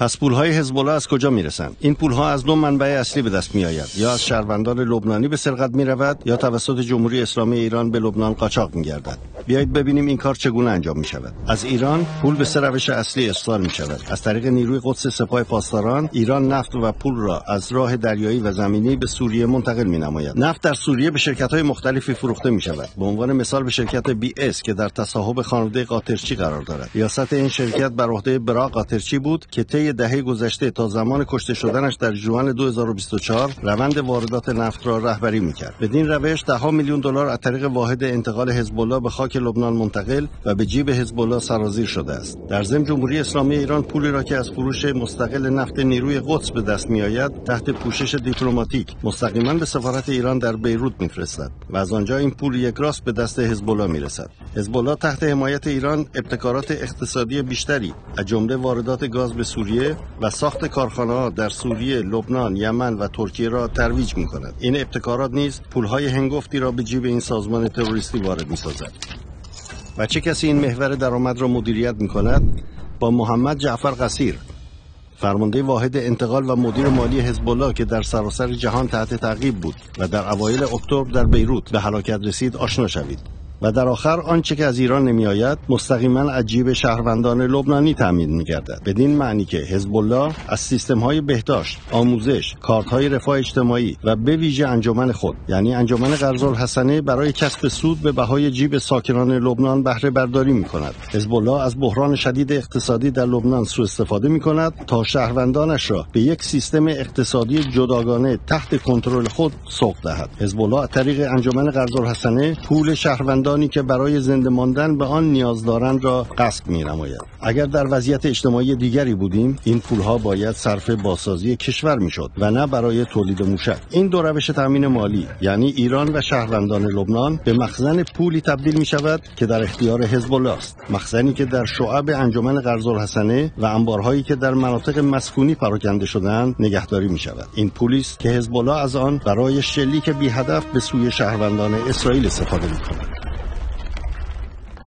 پس پولهای حزب الله از کجا می‌رسند؟ این پولها از دو منبع اصلی به دست میآید. یا از شهروندان لبنانی به سرقت می‌رود یا توسط جمهوری اسلامی ایران به لبنان قاچاق میگردد. بیایید ببینیم این کار چگونه انجام می شود از ایران پول به سه روش اصلی ارسال می شود از طریق نیروی قدس سپاه پاسداران ایران نفت و پول را از راه دریایی و زمینی به سوریه منتقل می نماید نفت در سوریه به شرکت های مختلفی فروخته می شود به عنوان مثال به شرکت بی اس که در تصاحب خانواده قاطرچی قرار دارد. ریاست این شرکت بر عهده برا قاطرچی بود که طی دهه گذشته تا زمان کشته شدنش در جوان 2024 روند واردات نفت را رهبری می‌کرد. بدین روش ده میلیون دلار از طریق واحد انتقال حزب به خاک لبنان منتقل و به جیب حزب الله سرازیر شده است در ضمن جمهوری اسلامی ایران پولی را که از فروش مستقل نفت نیروی قدس به دست میآید تحت پوشش دیپلماتیک مستقیما به سفارت ایران در بیروت میفرستد و از آنجا این پول یک راست به دست حزب الله می‌رسد حزب الله تحت حمایت ایران ابتکارات اقتصادی بیشتری از جمله واردات گاز به سوریه و ساخت کارخانه در سوریه، لبنان، یمن و ترکیه را ترویج می کند. این ابتکارات نیز پولهای هنگفتی را به جیب این سازمان تروریستی وارد می سازد. و چه کسی این محور درآمد را مدیریت می کند؟ با محمد جعفر قصیر فرمانده واحد انتقال و مدیر مالی حزب الله که در سراسر جهان تحت تعقیب بود و در اوایل اکتبر در بیروت به هلاکت رسید آشنا شوید و در آخر آنچه که از ایران نمی آید مستقیما عجیب شهروندان لبنانی تامین می گردد بدین معنی که حزب الله از سیستم های بهداشت آموزش کارت های رفاه اجتماعی و به ویژه انجمن خود یعنی انجمن قرض الحسنه برای کسب سود به بهای جیب ساکنان لبنان بهره برداری می کند حزب الله از بحران شدید اقتصادی در لبنان سوء استفاده می کند تا شهروندانش را به یک سیستم اقتصادی جداگانه تحت کنترل خود سوق دهد. حزب الله از طریق انجمن قرض الحسنه پول شهروندان که برای زنده ماندن به آن نیاز دارند را قصد می نماید. اگر در وضعیت اجتماعی دیگری بودیم این پولها باید صرف بازسازی کشور می‌شد و نه برای تولید موشک. این دو روش تامین مالی یعنی ایران و شهروندان لبنان به مخزن پولی تبدیل می شود که در اختیار حزب الله است. مخزنی که در شعب انجمن قرض الحسنه و انبارهایی که در مناطق مسکونی پراکنده شدهاند نگهداری می شود این پولی است که حزب الله از آن برای شلیک بی هدف به سوی شهروندان اسرائیل استفاده می کند